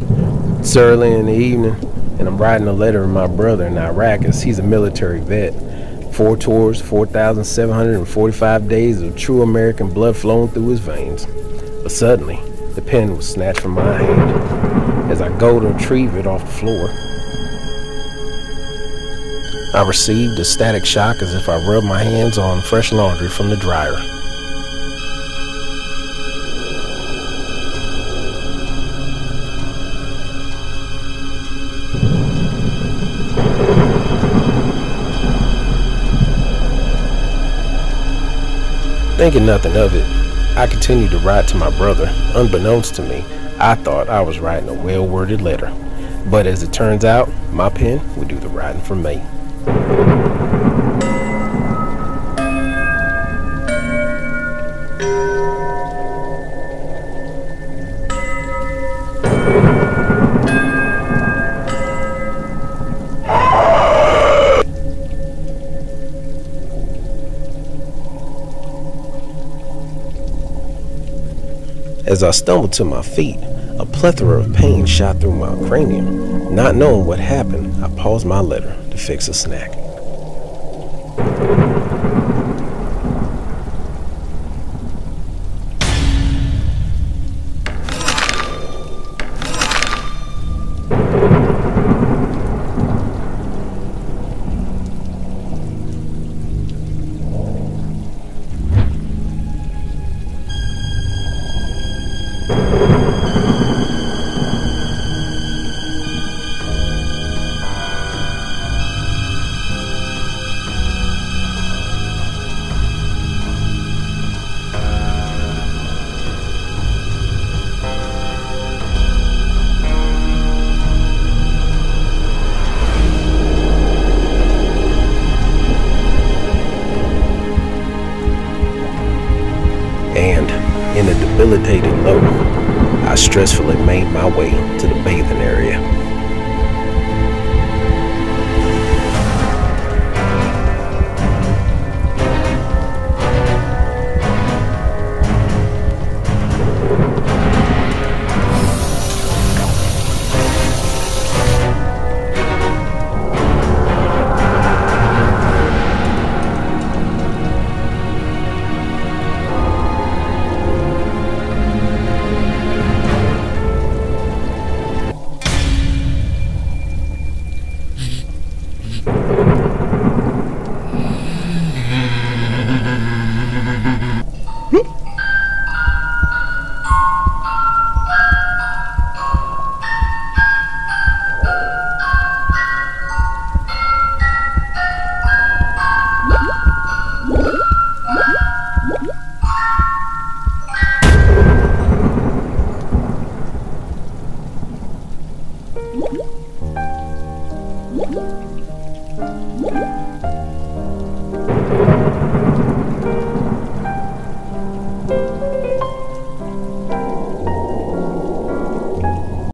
It's early in the evening, and I'm writing a letter to my brother in Iraq he's a military vet. Four tours, 4,745 days of true American blood flowing through his veins. But suddenly, the pen was snatched from my hand. As I go to retrieve it off the floor, I received a static shock as if I rubbed my hands on fresh laundry from the dryer. Thinking nothing of it, I continued to write to my brother. Unbeknownst to me, I thought I was writing a well worded letter. But as it turns out, my pen would do the writing for me. As I stumbled to my feet, a plethora of pain shot through my cranium. Not knowing what happened, I paused my letter to fix a snack. A debilitated load, I stressfully made my way to the bathing area.